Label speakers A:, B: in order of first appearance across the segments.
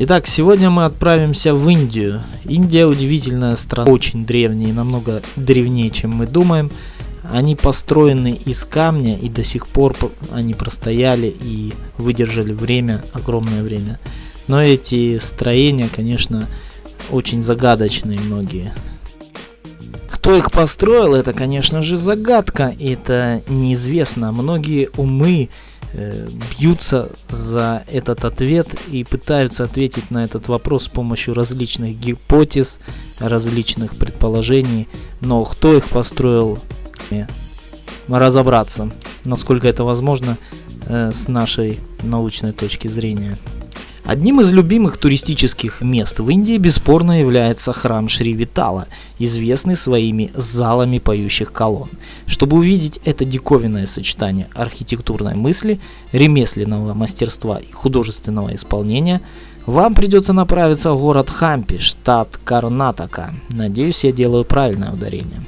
A: Итак, сегодня мы отправимся в Индию. Индия удивительная страна, очень древняя, намного древнее, чем мы думаем. Они построены из камня и до сих пор они простояли и выдержали время, огромное время. Но эти строения, конечно, очень загадочные многие. Кто их построил, это, конечно же, загадка, это неизвестно. Многие умы бьются за этот ответ и пытаются ответить на этот вопрос с помощью различных гипотез, различных предположений. Но кто их построил, разобраться, насколько это возможно э, с нашей научной точки зрения. Одним из любимых туристических мест в Индии бесспорно является храм Шри Витала, известный своими залами поющих колонн. Чтобы увидеть это диковинное сочетание архитектурной мысли, ремесленного мастерства и художественного исполнения, вам придется направиться в город Хампи, штат Карнатака. Надеюсь, я делаю правильное ударение.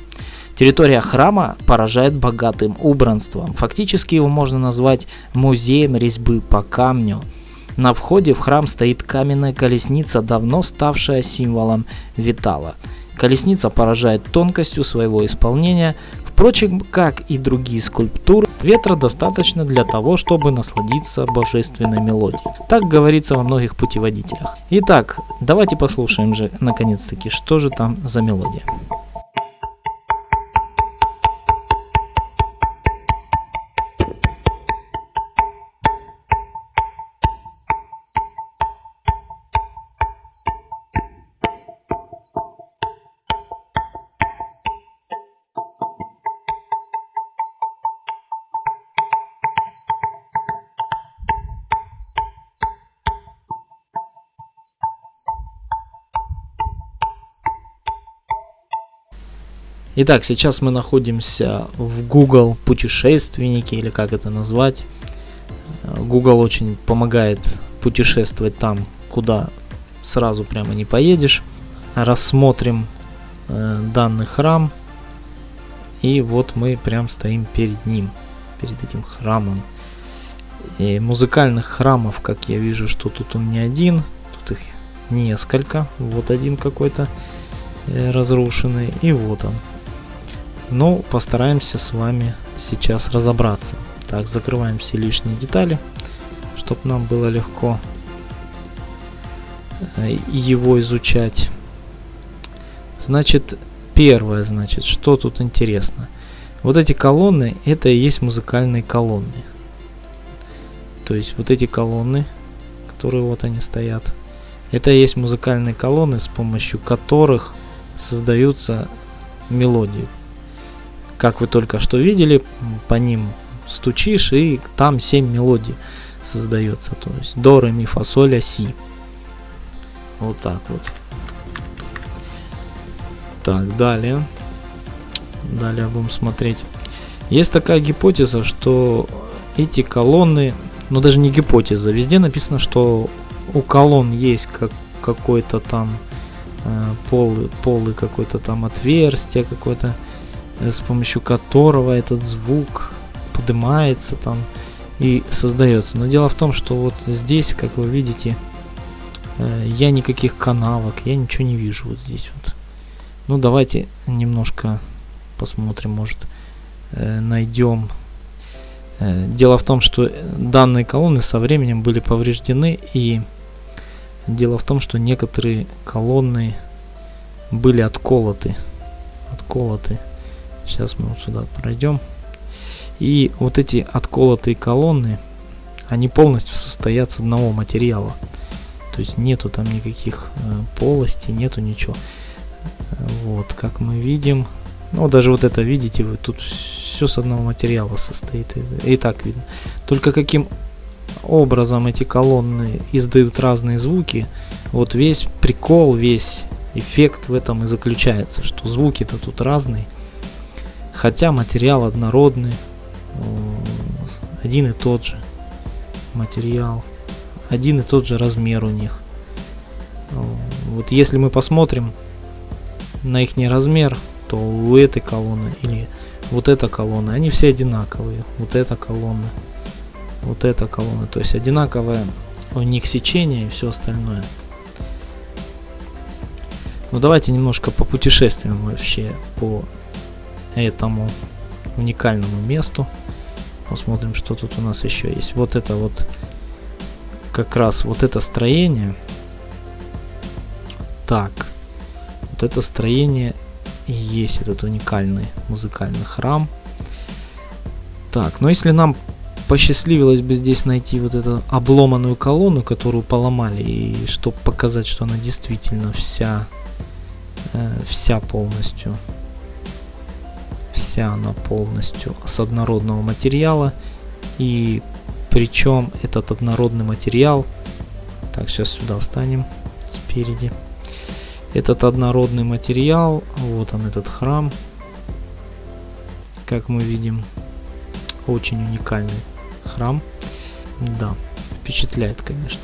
A: Территория храма поражает богатым убранством. Фактически его можно назвать музеем резьбы по камню. На входе в храм стоит каменная колесница, давно ставшая символом Витала. Колесница поражает тонкостью своего исполнения, Впрочем, как и другие скульптуры, ветра достаточно для того, чтобы насладиться божественной мелодией. Так говорится во многих путеводителях. Итак, давайте послушаем же наконец-таки, что же там за мелодия. Итак, сейчас мы находимся в Google путешественники или как это назвать. Google очень помогает путешествовать там, куда сразу прямо не поедешь. Рассмотрим э, данный храм. И вот мы прям стоим перед ним, перед этим храмом. И музыкальных храмов, как я вижу, что тут он не один, тут их несколько. Вот один какой-то э, разрушенный, и вот он. Но постараемся с вами сейчас разобраться. Так, закрываем все лишние детали, чтобы нам было легко э, его изучать. Значит, первое, значит, что тут интересно. Вот эти колонны, это и есть музыкальные колонны. То есть вот эти колонны, которые вот они стоят, это и есть музыкальные колонны, с помощью которых создаются мелодии. Как вы только что видели, по ним стучишь, и там 7 мелодий создается. То есть до, ре, ми, фа, соль, а, си. Вот так вот. Так, далее. Далее будем смотреть. Есть такая гипотеза, что эти колонны, ну даже не гипотеза, везде написано, что у колонн есть как, какой-то там э, полый, полый какой-то там отверстие, какое-то с помощью которого этот звук поднимается там и создается. Но дело в том, что вот здесь, как вы видите, э, я никаких канавок, я ничего не вижу вот здесь вот. Ну давайте немножко посмотрим, может э, найдем. Дело в том, что данные колонны со временем были повреждены и дело в том, что некоторые колонны были отколоты. Отколоты. Сейчас мы вот сюда пройдем. И вот эти отколотые колонны, они полностью состоят с одного материала. То есть нету там никаких э, полостей, нету ничего. Вот, как мы видим. Ну, даже вот это, видите вы, тут все с одного материала состоит. И, и так видно. Только каким образом эти колонны издают разные звуки, вот весь прикол, весь эффект в этом и заключается, что звуки-то тут разные хотя материал однородный, один и тот же материал, один и тот же размер у них. Вот если мы посмотрим на их размер, то у этой колонны или вот эта колонна, они все одинаковые. Вот эта колонна, вот эта колонна, то есть одинаковое у них сечение и все остальное. Ну давайте немножко попутешествуем вообще по этому уникальному месту. Посмотрим, что тут у нас еще есть. Вот это вот как раз вот это строение. Так, вот это строение и есть этот уникальный музыкальный храм. Так, но если нам посчастливилось бы здесь найти вот эту обломанную колонну, которую поломали, и чтобы показать, что она действительно вся, э, вся полностью, вся она полностью с однородного материала, и причем этот однородный материал, так сейчас сюда встанем спереди, этот однородный материал, вот он этот храм, как мы видим, очень уникальный храм. Да, впечатляет, конечно.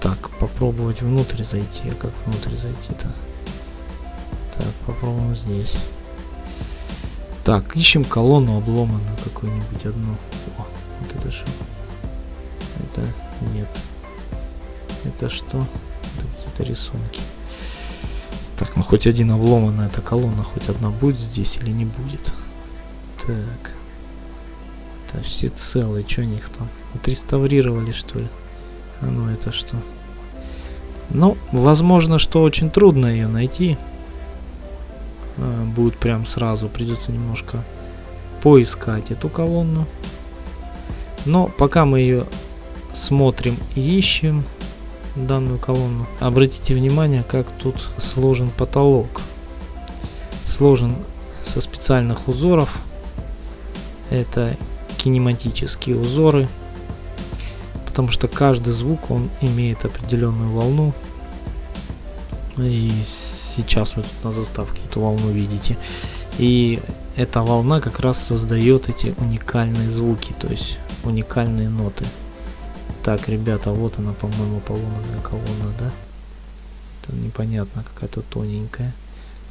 A: Так, попробовать внутрь зайти. А как внутрь зайти-то? Так, попробуем здесь. Так, ищем колонну обломанную какую-нибудь одну. О, вот это что? Это нет. Это что? Это какие-то рисунки. Так, ну хоть один обломанная эта колонна, хоть одна будет здесь или не будет. Так. Да все целые, что у них там? Отреставрировали что ли? А ну это что? Ну, возможно, что очень трудно ее найти. А, будет прям сразу, придется немножко поискать эту колонну. Но пока мы ее смотрим и ищем, данную колонну, обратите внимание, как тут сложен потолок. Сложен со специальных узоров. Это кинематические узоры, потому что каждый звук он имеет определенную волну. И сейчас вы тут на заставке эту волну видите. И эта волна как раз создает эти уникальные звуки, то есть уникальные ноты. Так, ребята, вот она, по-моему, поломанная колонна, да? Это непонятно, какая-то тоненькая.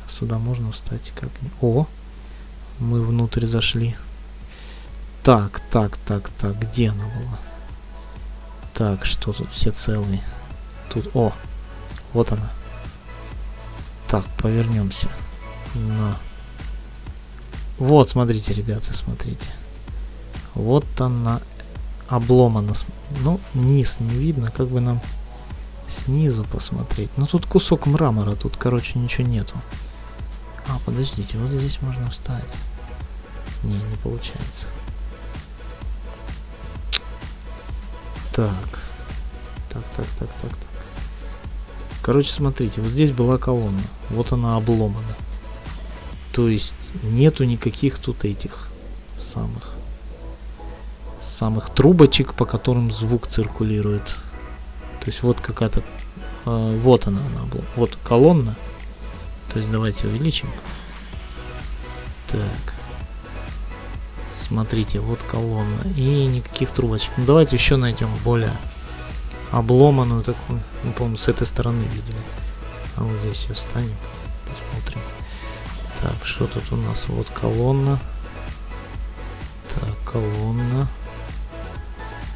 A: А сюда можно встать как О! Мы внутрь зашли. Так, так, так, так, где она была? Так, что тут все целые? Тут, о, вот она. Так, повернемся. На. Вот, смотрите, ребята, смотрите. Вот она обломана. Ну, низ не видно, как бы нам снизу посмотреть. Ну, тут кусок мрамора, тут, короче, ничего нету. А, подождите, вот здесь можно встать. Не, не получается. Так. Так, так, так, так, так. Короче, смотрите, вот здесь была колонна. Вот она обломана. То есть нету никаких тут этих самых самых трубочек, по которым звук циркулирует. То есть вот какая-то э, вот она, она была. Вот колонна. То есть давайте увеличим. Так. Смотрите, вот колонна. И никаких трубочек. Ну давайте еще найдем более обломанную такую. Ну, по-моему, с этой стороны видели. А вот здесь сейчас встанем. Посмотрим. Так, что тут у нас? Вот колонна. Так, колонна.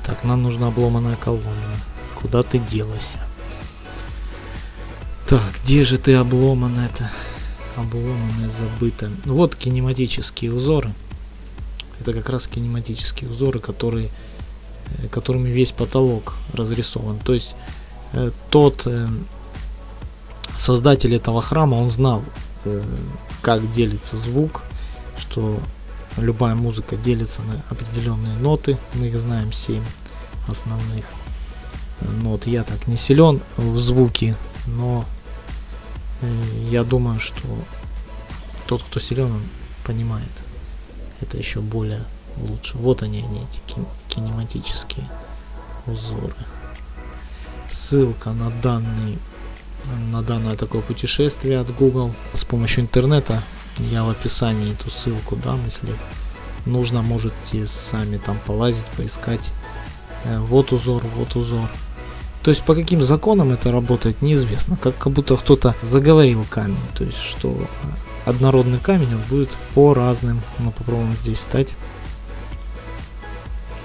A: Так, нам нужна обломанная колонна. Куда ты делась? Так, где же ты обломанная-то? Обломанная, забыта. Вот кинематические узоры. Это как раз кинематические узоры, которые, которыми весь потолок разрисован. То есть э, тот э, создатель этого храма, он знал, как делится звук, что любая музыка делится на определенные ноты. Мы их знаем 7 основных нот. Я так не силен в звуке, но я думаю, что тот, кто силен, он понимает это еще более лучше. Вот они, они эти кинематические узоры. Ссылка на данный на данное такое путешествие от Google с помощью интернета. Я в описании эту ссылку дам, если нужно, можете сами там полазить, поискать. Э, вот узор, вот узор. То есть по каким законам это работает, неизвестно. Как, как будто кто-то заговорил камень. То есть что однородный камень, будет по разным. Мы попробуем здесь встать.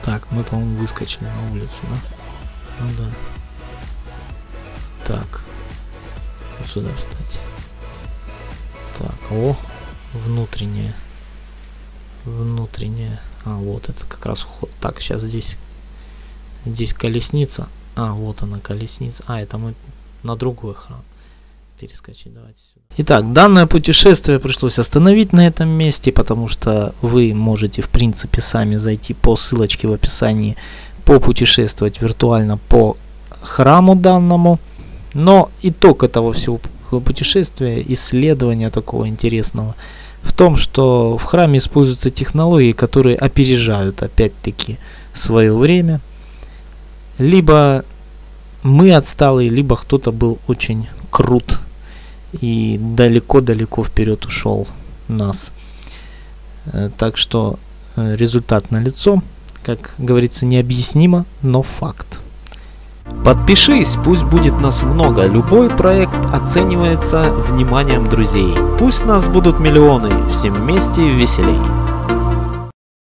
A: Так, мы, по-моему, выскочили на улицу, да? Ну да. Так. Вот сюда встать. о, внутренняя. Внутренняя. А, вот это как раз вход. Так, сейчас здесь, здесь колесница. А, вот она колесница. А, это мы на другой храм перескочить. Давайте сюда. Итак, данное путешествие пришлось остановить на этом месте, потому что вы можете, в принципе, сами зайти по ссылочке в описании, попутешествовать виртуально по храму данному. Но итог этого всего путешествия, исследования такого интересного, в том, что в храме используются технологии, которые опережают опять-таки свое время. Либо мы отсталые, либо кто-то был очень крут и далеко-далеко вперед ушел нас. Э, так что э, результат на лицо, как говорится, необъяснимо, но факт.
B: Подпишись, пусть будет нас много. Любой проект оценивается вниманием друзей. Пусть нас будут миллионы, всем вместе веселей.